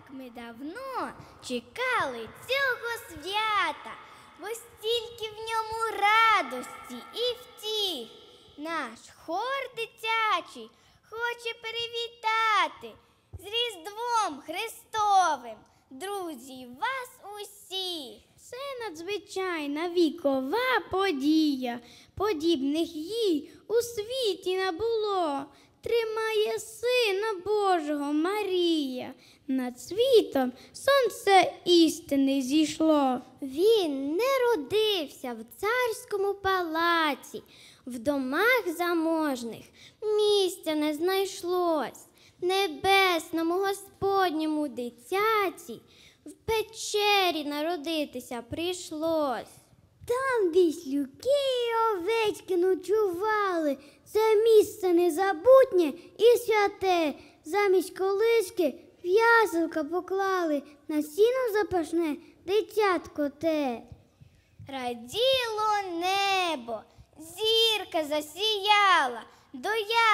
Як ми давно чекали цього свята, бо стільки в ньому радості і втіх. Наш хор дитячий хоче привітати з Різдвом Христовим, друзі, вас усіх. Це надзвичайна вікова подія, подібних їй у світі не було. Над світом сонце істини зійшло. Він не родився в царському палаці, в домах заможних місця не знайшлось, небесному Господньому дитяці в печері народитися прийшлось. Там віслюки і овечки ночували. Це місце незабутнє і святе. Замість колиски в'язелка поклали, на сіно запашне дитятко те. Раділо небо, зірка засіяла, до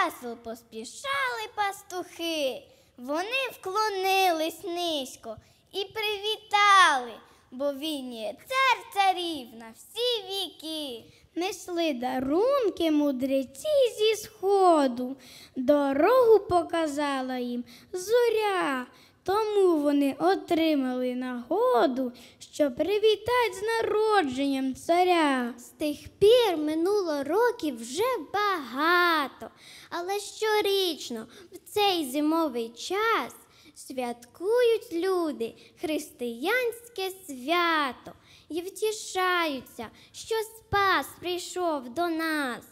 ясел поспішали пастухи. Вони вклонились низько і привітали, бо він є цар царів на всі віки. Несли дарунки мудреці зі сходу, дорогу показала їм зоря, тому вони отримали нагоду, щоб привітати з народженням царя. З тих пір минуло років вже багато, але щорічно в цей зимовий час святкують люди християнське свято і втішаються, що Спас прийшов до нас.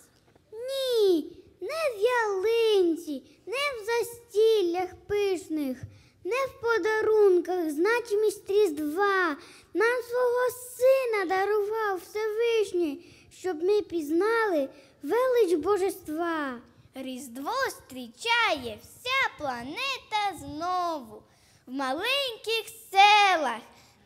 Ні, не в ялинці, не в застіллях пишних, не в подарунках, значимість Різдва. Нам свого сина дарував Всевишній, щоб ми пізнали велич божества. Різдво зустрічає вся планета знову в маленьких селах,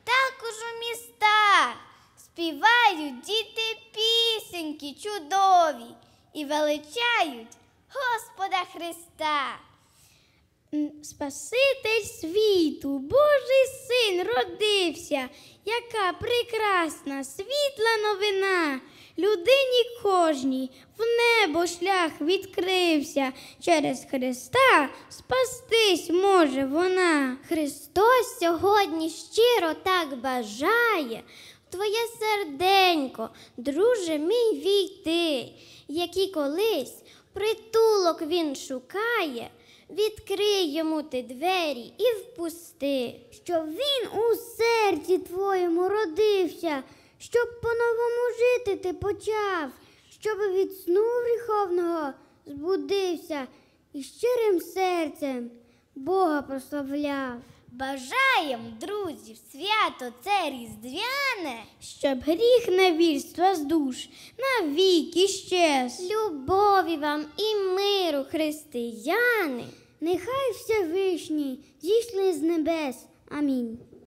також у містах. Співають діти пісеньки чудові і величають Господа Христа. Спаситель світу, Божий син родився, яка прекрасна, світла новина. Людині кожній в небо шлях відкрився. Через Христа спастись може вона. Христос сьогодні щиро так бажає твоє серденько, друже мій війти, який колись притулок він шукає, відкрий йому ти двері і впусти. Щоб він у серці твоєму родився, щоб по-новому жити ти почав, щоб від сну гріховного збудився і щирим серцем Бога прославляв. Бажаєм, друзів, свято це різдвяне, Щоб гріх невірства з душ навіки щез. любові вам і миру, християни. Нехай Всевишній зійшли з небес. Амінь.